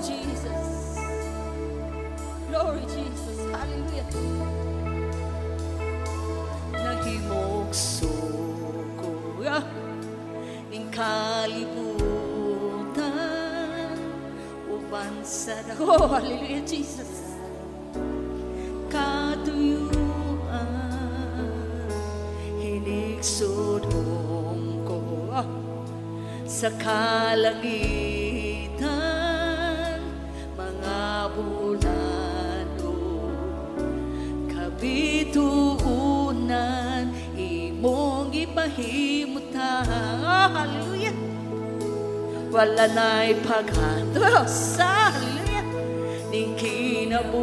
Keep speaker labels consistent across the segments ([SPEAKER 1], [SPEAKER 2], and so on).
[SPEAKER 1] Jesus. Glory, Jesus. Hallelujah. Nahimok ko ah, ning kalibutan uban sa Oh, hallelujah, Jesus. Katuyuan hinigsudong ko ah, sa kalangitan mga bulano kabituunan imong ipahimutan Ah, hallelujah. Wala na'y paghantos hallelujah. Ning kinabuhi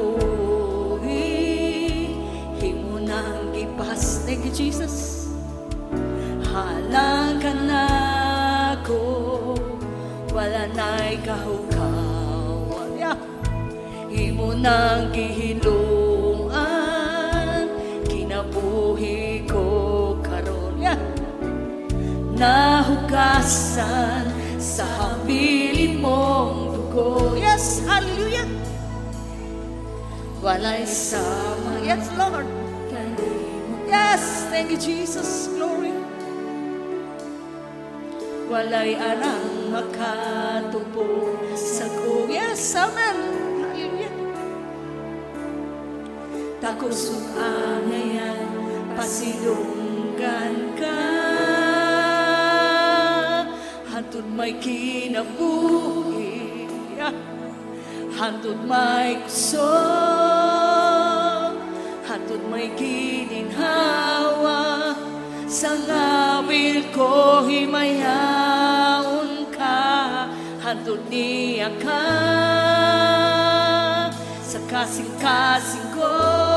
[SPEAKER 1] himo nang gipas. You Jesus. Halang ka na ko wala na'y yeah. Imo nang gihiluan kinabuhi ko karon yeah. nahugasan sa habilin mong dugo yes hallelujah. Walay sama yes Lord. Yes thank you Jesus glory. Walay arang makatupo sa ko yes amen takusog anayan pasidunggan ka. Hantud may kinabuhi hantud may kusog hantud may gininhawa sa ngawil ko himayaon ka niya ka. Sa kasing-kasing ko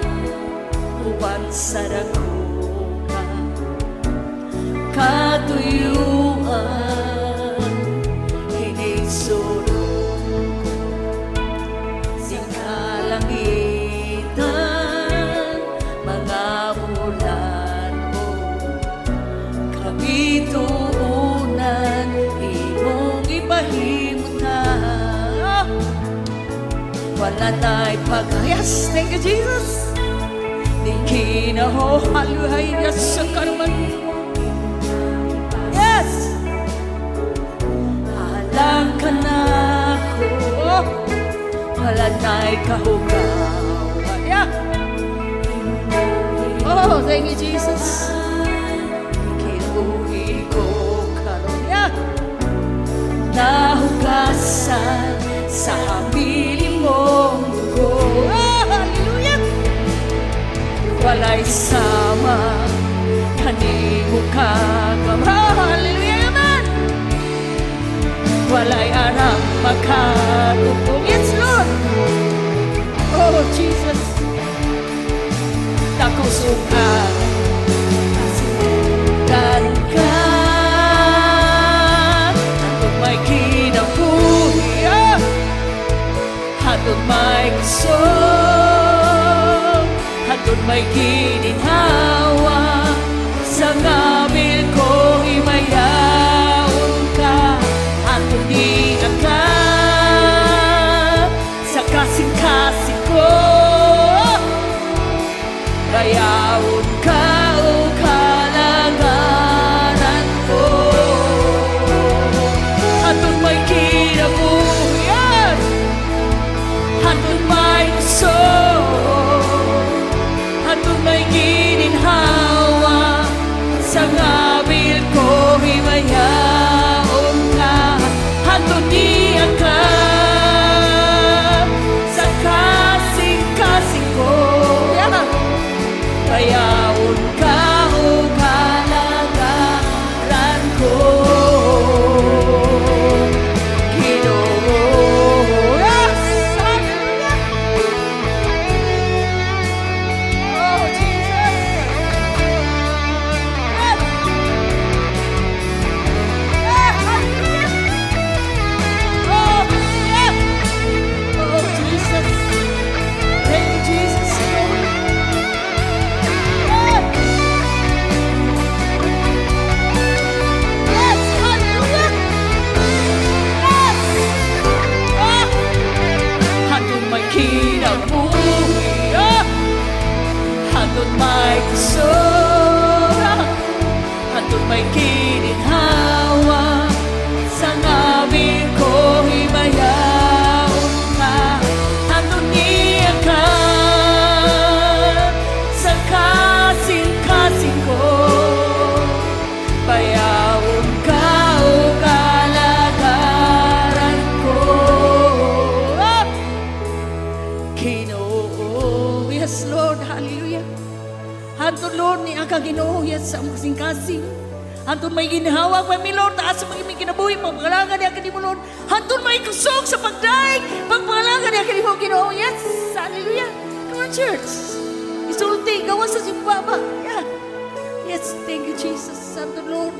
[SPEAKER 1] Uban sa dako ka, katuyuan, hinisulong ko. Sing kalangitan, mga bulan mo, kabituunan, imong ipahimutan. Wala na'y pagayas. Thank you, Jesus. Di kinaho, haluhay niya sa karuman. Yes! Alam ka na ko, wala na'y kahugawan. Yeah! Oh, thank you, Jesus. Walay sama, kanimo kagam. Oh, hallelujah, amen! Walay arang makatupong. Yes, Lord! Oh, Jesus! Takusukan, dan ka Hatod may kinabuhi! Hatod may kusog Hatod may gininhawa Sa ngabil ko imayaon ka Hatod di ka Sa kasing-kasing ko Bayaon ka Hantun, Lord, ni ang kaginoo. Yes, sa among kasing-kasing. Hantun may ginhawa pa mi Lord, taas sa mga kinabuhi, pagpangalangan niya kanimo Lord. Hantun may kusog sa pagdaig, pagpangalangan niya kanimo Ginoo. Yes, hallelujah. Come on, church. Isulti, gawa sa simbaba. Yeah. Yes, thank you, Jesus. Santo Lord.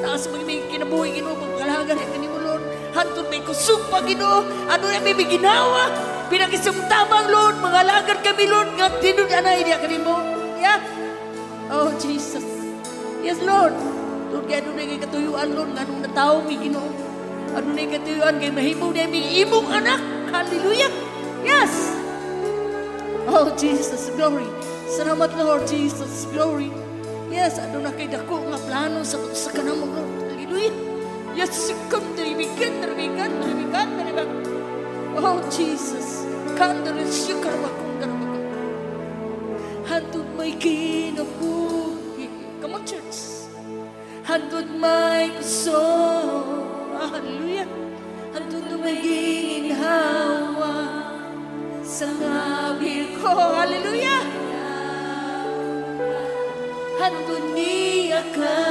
[SPEAKER 1] Taas mo may kinabuhi, Ginoo, pagkalagan niya kanimo, Lord. Hantun may kusog pa, Ginoo. Ano na may ginawa? Pinakisamtamang, Lord. Mga lagad kami, Lord. Nga tinunanay niya kanimo. Oh, Jesus. Yes, Lord. Lord, kaya na yung katuyuan, Lord. Nga nung natao, may Ginoo. Ano na yung katuyuan, kaya mahimo na yung imong anak. Hallelujah. Yes. Oh, Jesus, glory. Salamat, Lord Jesus, glory. Yes, ano na kay dako nga plano sa sa kanamo, Lord. Hallelujah. Yes, sikam daribigan, daribigan, daribigan, daribigan. Oh, Jesus. Kandari sikar bakong daribigan. Hantod may kinabuhi. Hantod may kuso. Hallelujah. Hantod may ginhawa sa ngabil ko. Hallelujah. Hantod niya ka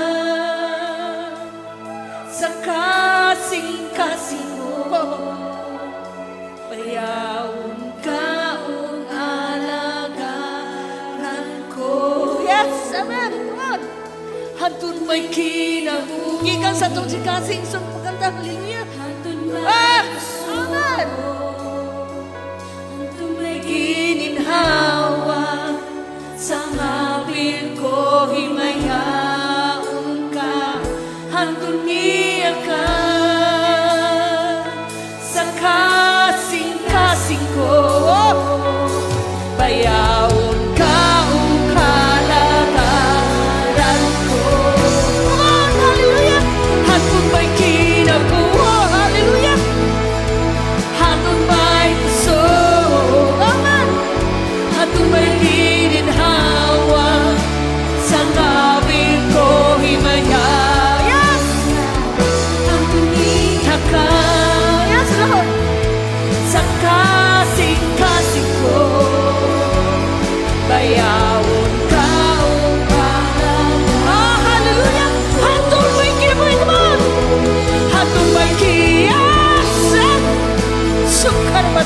[SPEAKER 1] sa kasing-kasing Hantun may kinabuhi. Gikan sa itong si kasing sa pagkanda. Hallelujah. Ah,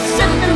[SPEAKER 1] something